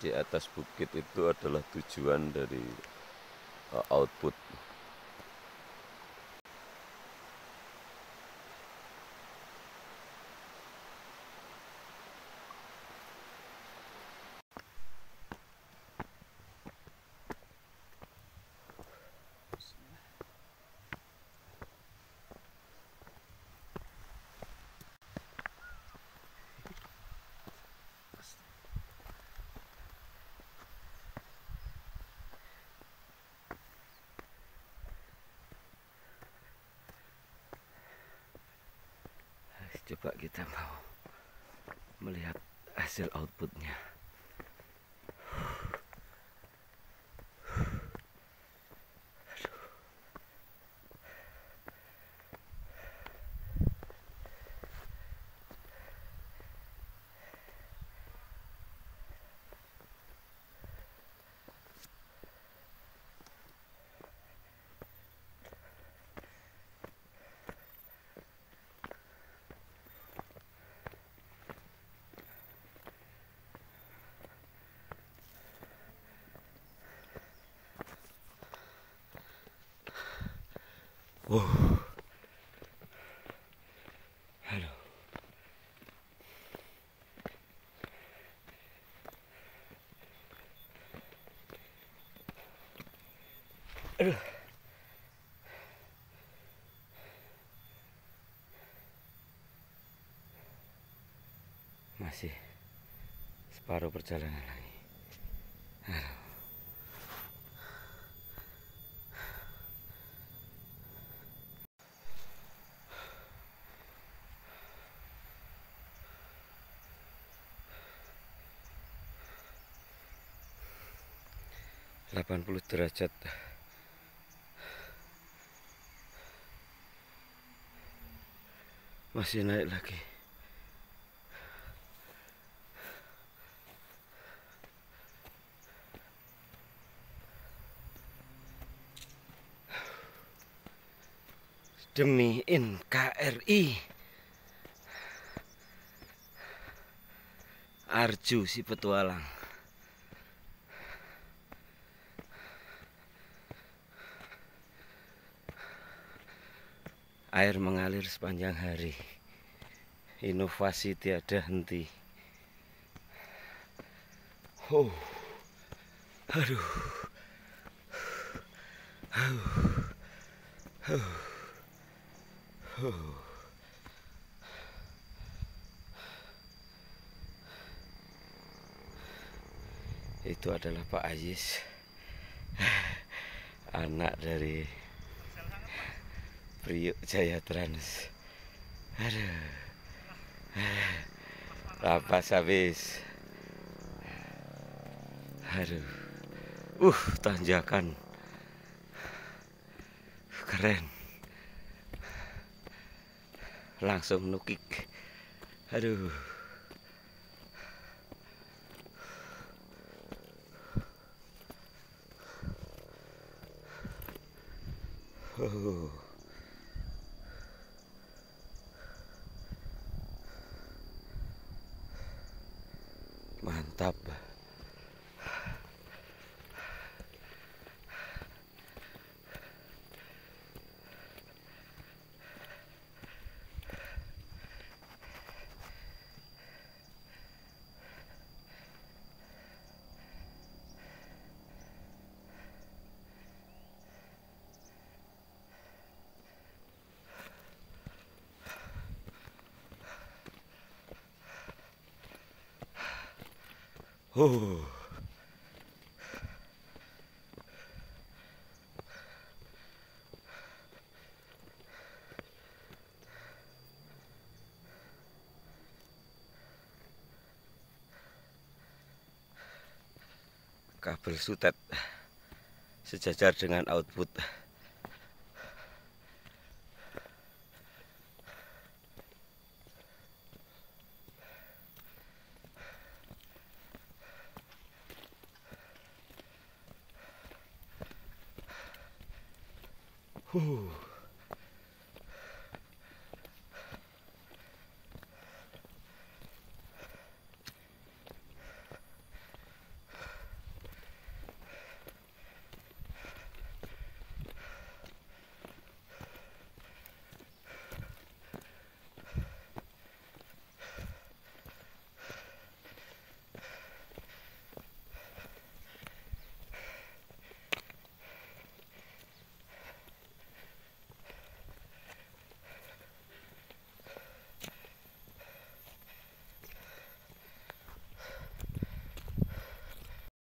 di atas bukit itu adalah tujuan dari uh, output coba kita mau melihat hasil outputnya Halo. Aduh. Masih separuh perjalanan lagi. Aduh. 80 derajat. Masih naik lagi. Demi NKRI Arju si petualang air mengalir sepanjang hari inovasi tiada henti oh aduh aduh aduh itu adalah Pak Ajis anak dari Priuk Jaya Trans. Aduh. Lapas habis. Aduh. Uh tanjakan. Keren. Langsung nukik. Aduh. Oh. Oh. Kabel sutet sejajar dengan output. Whew.